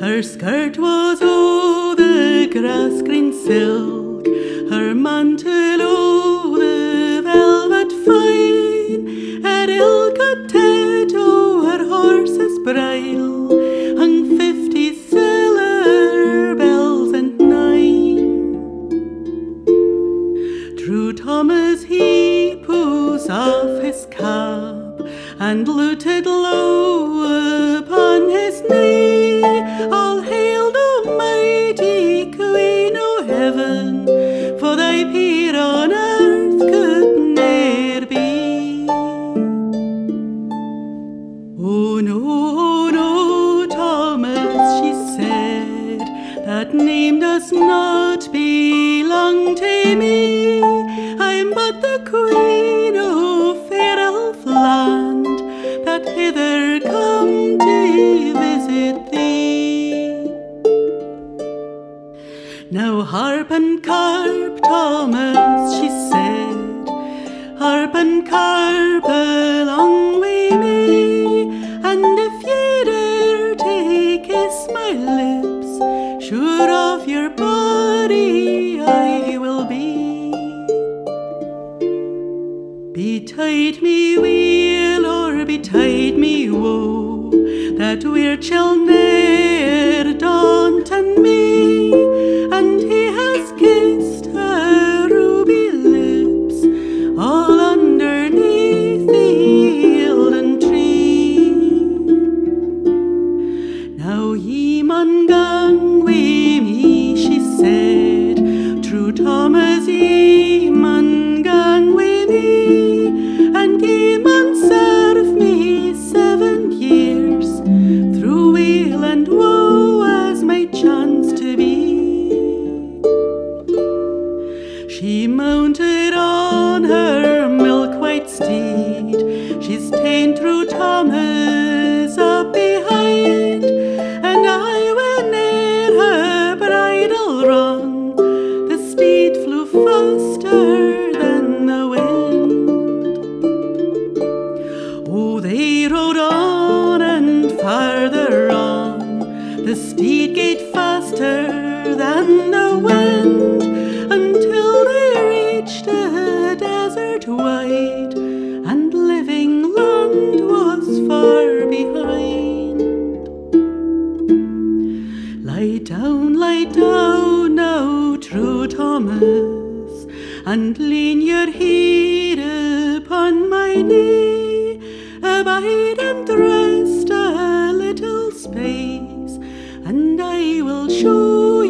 Her skirt was o' the grass green silk, her mantle o' the velvet fine, her ilka ted o' her horse's bridle name does not belong to me. I'm but the queen of fair elf land that hither come to visit thee. Now harp and carp, Thomas, she said, harp and carp along that weird shall ne'er daunt on me, the steed gate faster than the wind, until they reached a desert wide, and living land was far behind. Lie down, lie down now, true Thomas, and lean your head upon my knee. Abide Oh,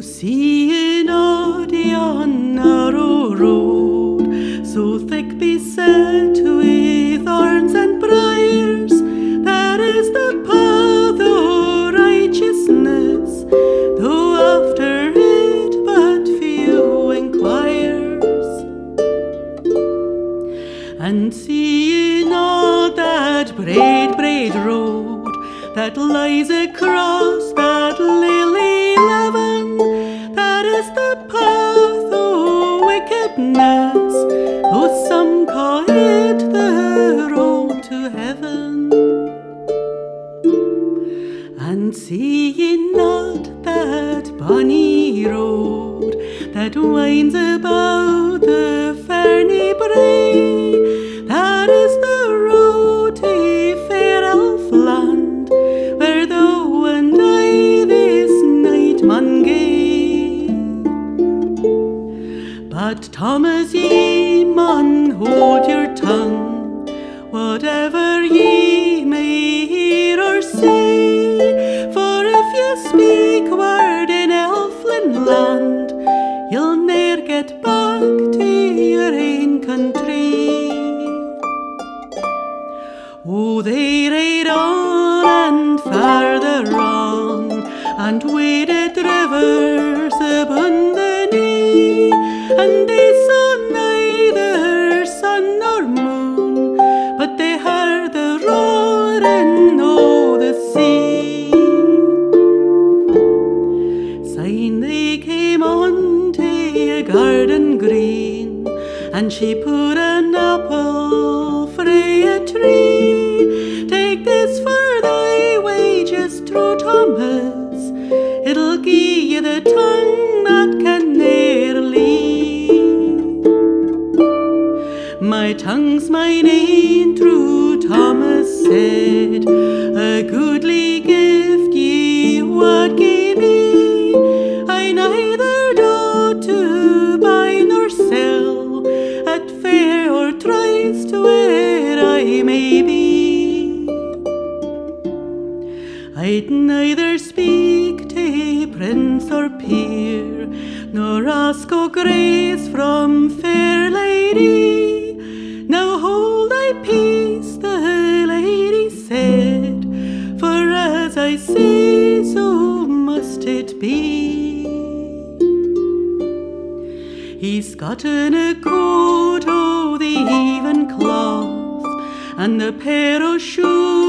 see ye not yon narrow road, so thick beset with thorns and briars? That is the path of righteousness, though after it but few inquires. And see not that braid, braid road that lies across that lily leven? That is the path o' wickedness, though some call it the road to heaven. And see ye not that bonny road that winds about the ferny brae? That is the But Thomas, ye mun hold your tongue, whatever ye may hear or say. For if you speak word in Elfland land, you'll ne'er get back to your ain country. Oh, they rade on and farther on, and waded and they saw neither sun nor moon, but they heard the roaring of the sea. Soon they came on to a garden green, and she put an apple. Tongue's mine ain, true Thomas said, a goodly gift ye would give me. I neither do to buy nor sell at fair or tries to where I may be. I'd neither speak to prince or peer, nor ask o grace from fair He's gotten a coat o' oh, the even cloth, and a pair o' shoon